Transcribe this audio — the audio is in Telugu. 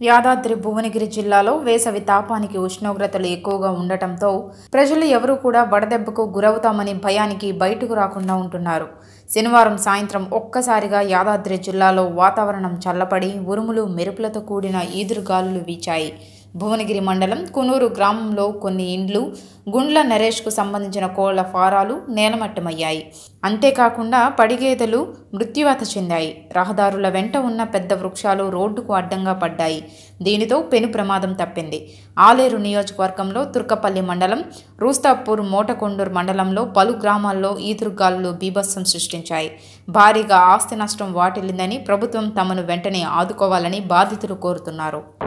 యాదాద్రి భువనగిరి జిల్లాలో వేసవి తాపానికి ఉష్ణోగ్రతలు ఎక్కువగా ఉండటంతో ప్రజలు ఎవరూ కూడా వడదెబ్బకు గురవుతామని భయానికి బయటకు రాకుండా ఉంటున్నారు. శనివారం సాయంత్రం ఒక్కసారిగా యాదాద్రి జిల్లాలో వాతావరణం చల్లపడి ఉరుములు మెరుపులతో కూడిన ఈదురుగాలులు వీచాయి. భువనగిరి మండలం కునూరు గ్రామంలో కొన్ని ఇండ్లు గుండ్ల నరేష్కు సంబంధించిన కోళ్ళ ఫారాలు నేలమట్టమయ్యాయి. అంతేకాకుండా పడిగేదెలు మృత్యువాత చెందాయి. రహదారుల వెంట ఉన్న పెద్ద వృక్షాలు రోడ్డుకు అడ్డంగా పడ్డాయి. దీనితో పెను ప్రమాదం తప్పింది. ఆలేరు నియోజకవర్గంలో తుర్కపల్లి మండలం రూస్తాపూర్ మోటకొండూరు మండలంలో పలు గ్రామాల్లో ఈదురుగాలులు బీభత్సం సృష్టించాయి. భారీగా ఆస్తి నష్టం వాటిల్లిందని ప్రభుత్వం తమను వెంటనే ఆదుకోవాలని బాధితులు కోరుతున్నారు.